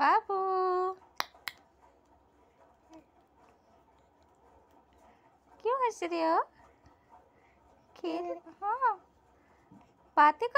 Papo! Que hora seria? Que... Ah. Bate.